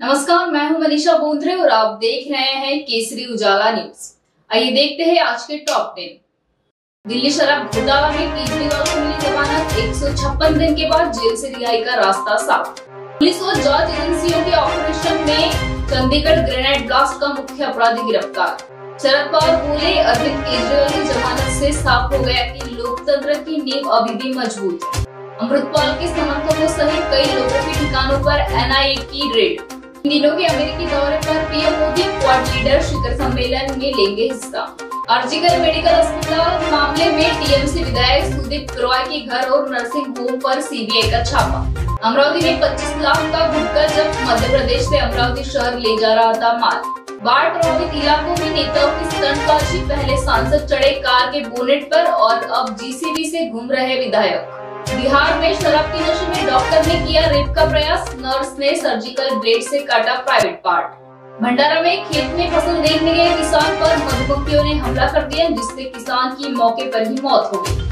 नमस्कार, मैं हूँ मनीषा बोंद्रे और आप देख रहे हैं केसरी उजाला न्यूज़। आइए देखते हैं आज के टॉप टेन। दिल्ली शराब घोटाला में केजरीवाल को मिली जमानत, एक सौ छप्पन दिन के बाद जेल से रिहाई का रास्ता साफ़। पुलिस और जाँच एजेंसियों के ऑपरेशन में चंडीगढ़ ग्रेनेड ब्लास्ट का मुख्य अपराधी गिरफ़्तार। शरद पवार बोले, अरविंद केजरीवाल की जमानत से साफ़ हो गया कि लोकतंत्र की नींव अभी भी मज़बूत अमृतपाल के समर्थकों सहित कई लोगों के ठिकानों पर एनआईए की रेड। दिनों के अमेरिकी दौरे पर पीएम मोदी क्वाड लीडर शिखर सम्मेलन में लेंगे हिस्सा। आर्जिकल मेडिकल अस्पताल मामले में टीएमसी विधायक सुदीप रॉय के घर और नर्सिंग होम पर सीबीआई का छापा। अमरावती में 25 लाख का गुटखा जब मध्य प्रदेश से अमरावती शहर ले जा रहा था माल। बाढ़ प्रभावित इलाकों में नेताओं की स्टंटबाजी पहले सांसद चढ़े कार के बोनेट पर और अब जीसीबी से घूम रहे विधायक। बिहार में शराब के नशे में डॉक्टर ने किया रेप का प्रयास। नर्स ने सर्जिकल ब्लेड से काटा प्राइवेट पार्ट। भंडारा में खेत में फ़सल देखने गए किसान पर मधुमक्खियों ने हमला कर दिया, जिससे किसान की मौके पर ही मौत हो गई।